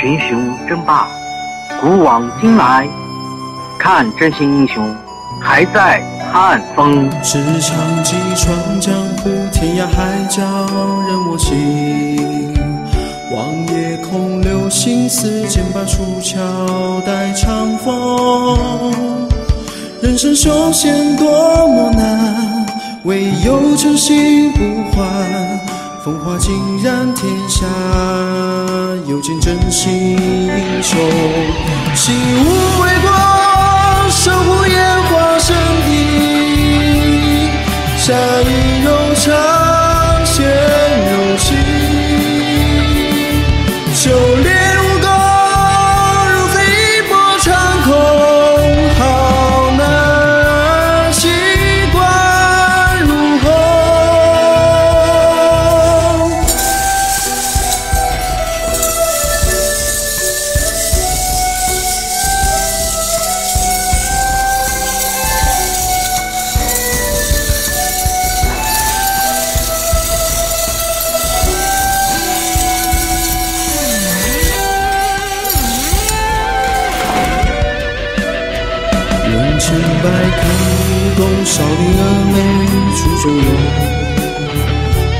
群雄争霸，古往今来，看真心英雄还在汉风。驰长戟闯江湖，天涯海角任我行。望夜空流星似剑拔出鞘待长风。人生修仙多么难，唯有真心不换。风华尽染天下，又见真心英雄。心无畏光，守护烟花圣地。侠义柔肠，显柔情。修人千百看武功，少林峨眉出中庸。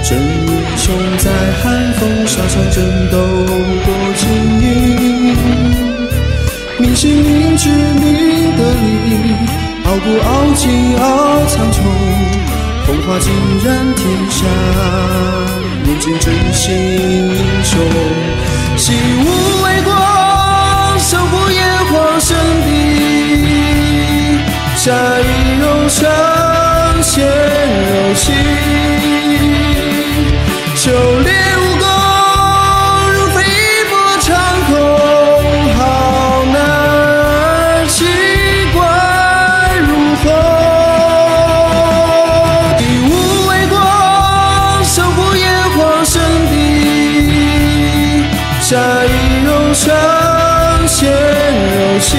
真英雄在寒风沙场争斗多精英，明心明志明德力，傲骨傲气傲苍穹，风华尽染天下，眼见真心英雄，习无畏光，情。修炼武功，如飞波长空，好难习惯如虹。以无畏光，守护炎黄圣地，侠义柔肠，显柔情。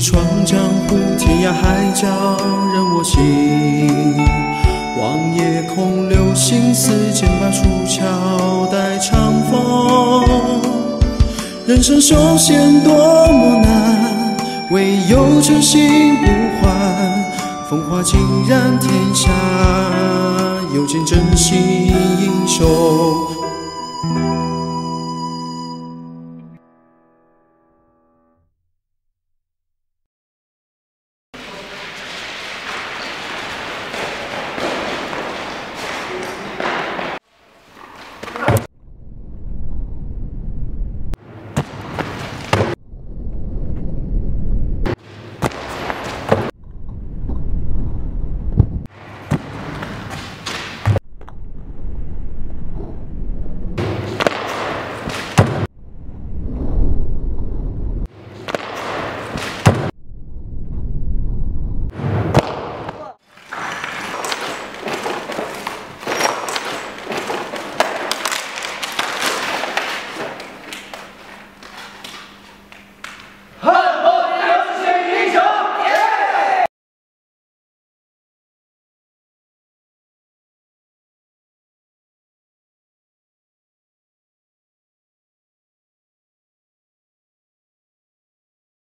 闯江湖，天涯海角任我行。望夜空流星似剑拔出鞘待长风。人生修仙多么难，唯有真心不换。风华尽染天下，又见真心英雄。